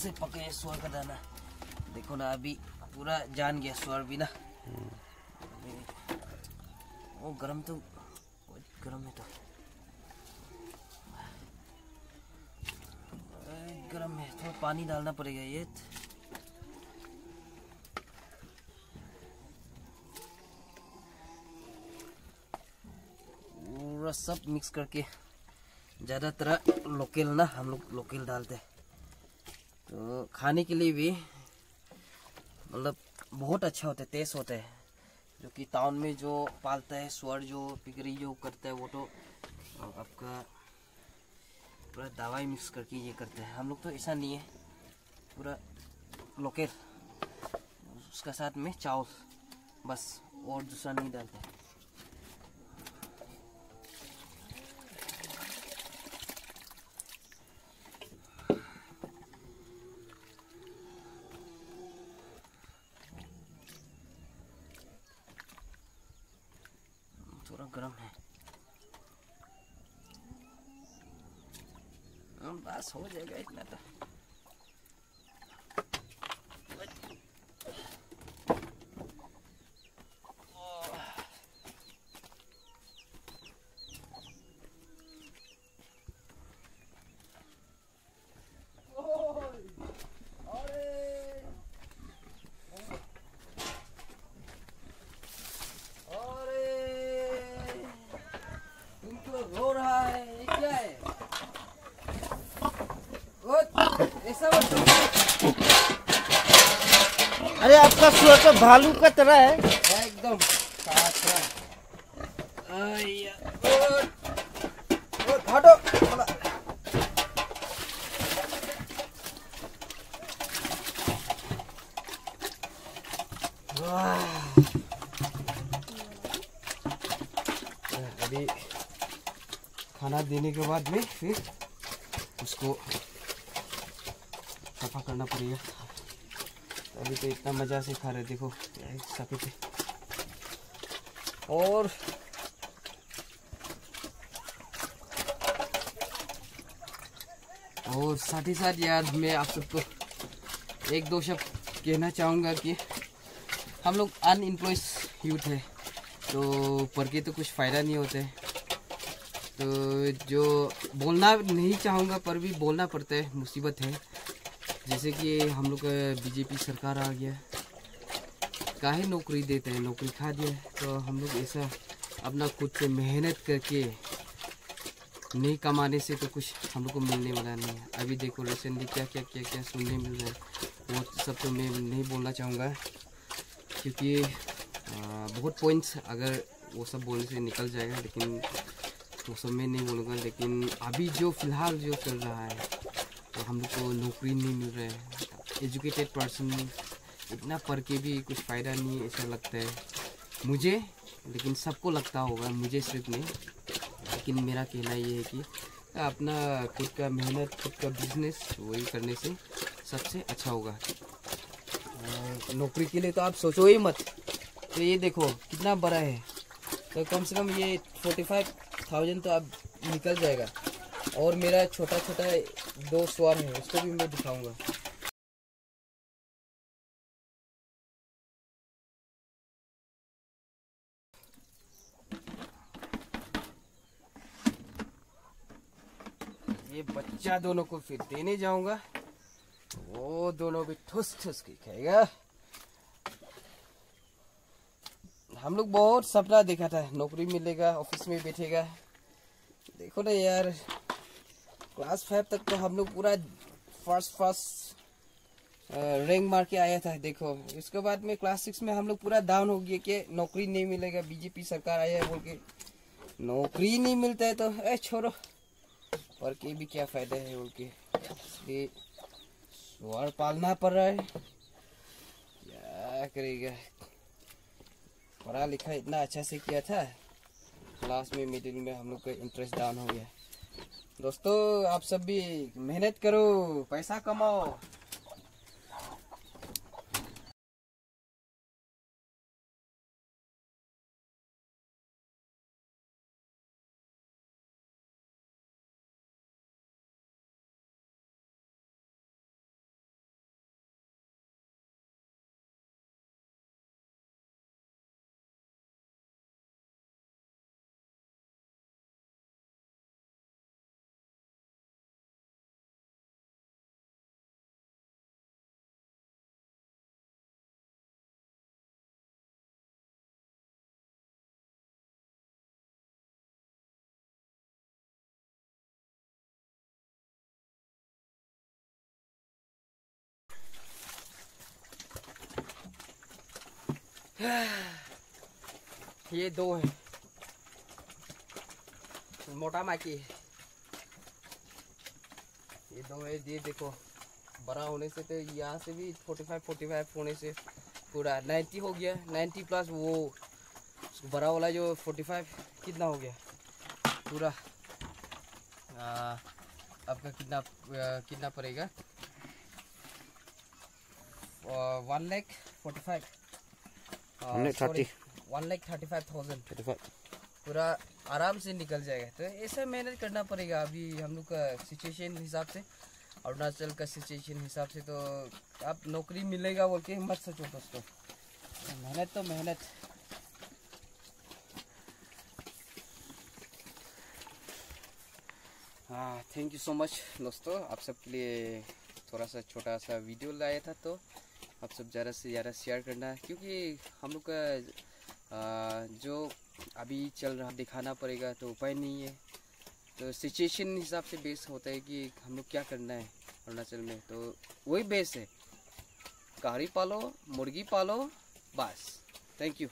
से पके ये सुअर का दाना। देखो ना, अभी पूरा जान गया सुअर भी ना। वो गरम तो गरम है तो। गरम है, थोड़ा पानी डालना पड़ेगा ये। पूरा सब मिक्स करके, ज़्यादातर लोकल ना, हम लोग लोकल डालते हैं। तो खाने के लिए भी मतलब बहुत अच्छा होता है टेस्ट होता है। जो कि टाउन में जो पालता है, स्वर जो पिगरी जो करता है, वो तो आपका पूरा दवाई मिक्स करके ये करते हैं। हम लोग तो ऐसा नहीं है। पूरा लोकल उसका साथ में चावल, बस, और दूसरा नहीं डालते। गर्म है बस हो जाएगा इतना तो। रो रहा है ये क्या है। ऐसा अरे आपका स्वेटर तो भालू का तरह है। एकदम। हटो है। ओ, हटो थोड़ा। वाह। अभी खाना देने के बाद में फिर उसको सफ़ा करना पड़ेगा। अभी तो इतना मज़ा से खा रहे देखो सफ़ेद और और साथ ही साथ यार, मैं आप सबको एक दो शब्द कहना चाहूँगा कि हम लोग अनएम्प्लॉयज यूथ है तो पढ़ के तो कुछ फ़ायदा नहीं होता है। तो जो बोलना नहीं चाहूँगा, पर भी बोलना पड़ता है, मुसीबत है। जैसे कि हम लोग बीजेपी सरकार आ गया। काहे नौकरी देते हैं, नौकरी खा दिया तो हम लोग ऐसा अपना खुद से मेहनत करके नहीं कमाने से तो कुछ हम लोग को मिलने वाला नहीं है। अभी देखो रिसेंटली क्या क्या क्या क्या सुनने मिल रहा है। वो सब तो मैं नहीं बोलना चाहूँगा, क्योंकि बहुत पॉइंट्स अगर वो सब बोलने से निकल जाएगा, लेकिन वो सब मैं नहीं बोलूँगा लेकिन अभी जो फ़िलहाल जो चल रहा है तो हम लोग को नौकरी नहीं मिल रहा है। एजुकेटेड पर्सन इतना पढ़ के भी कुछ फ़ायदा नहीं ऐसा लगता है। मुझे, लेकिन सबको लगता होगा, मुझे सिर्फ़ नहीं। लेकिन मेरा कहना ये है कि अपना खुद का मेहनत, खुद का बिज़नेस वही करने से सबसे अच्छा होगा। नौकरी के लिए तो आप सोचो ही मत। तो ये देखो, कितना बड़ा है। तो कम से कम ये फोर्टी फाइव थाउज़ेंड तो अब निकल जाएगा। और मेरा छोटा छोटा दो स्वर है, उसको भी मैं दिखाऊँगा। ये बच्चा दोनों को फिर देने जाऊँगा। वो दोनों भी ठुस ठुस के खाएगा। हम लोग बहुत सपना देखा था, नौकरी मिलेगा ऑफ़िस में बैठेगा। देखो ना यार क्लास फाइव तक तो हम लोग पूरा फ़र्स्ट फ़र्स्ट रैंक मार के आया था, देखो। इसके बाद में क्लास सिक्स में हम लोग पूरा डाउन हो गया कि नौकरी नहीं मिलेगा बीजेपी सरकार आया है, बोल के, नौकरी नहीं मिलता है तो ए, छोड़ो। और के भी क्या फ़ायदा है, बोल के। इसलिए पालना पड़ रहा है। क्या करेगा? पढ़ा लिखा इतना अच्छा से किया था। क्लास में मिडिल में हम लोग का इंटरेस्ट डाउन हो गया। दोस्तों, आप सब भी मेहनत करो, पैसा कमाओ। ये दो है। मोटा माकी है। ये दो है ये देखो बड़ा होने से तो यहाँ से भी 45 45 होने से पूरा 90 हो गया। 90 प्लस वो बड़ा वाला जो 45 कितना हो गया? पूरा आपका कितना आ, कितना पड़ेगा? One lakh forty five One lakh thirty. One lakh thirty five thousand पूरा आराम से निकल जाएगा। तो ऐसा मेहनत करना पड़ेगा। अभी हम लोग का सिचुएशन हिसाब से अरुणाचल का सिचुएशन हिसाब से तो आप नौकरी मिलेगा बोल के मत सोचो दोस्तों। मेहनत तो मेहनत। हाँ थैंक यू सो मच दोस्तों। आप सबके लिए थोड़ा सा छोटा सा वीडियो लाया था तो आप सब ज़्यादा से ज़्यादा शेयर करना, क्योंकि हम लोग का जो अभी चल रहा दिखाना पड़ेगा तो उपाय नहीं है। तो सिचुएशन हिसाब से बेस होता है कि हम लोग क्या करना है अरुणाचल में। तो वही बेस है। कहाड़ी पालो, मुर्गी पालो, बस। Thank you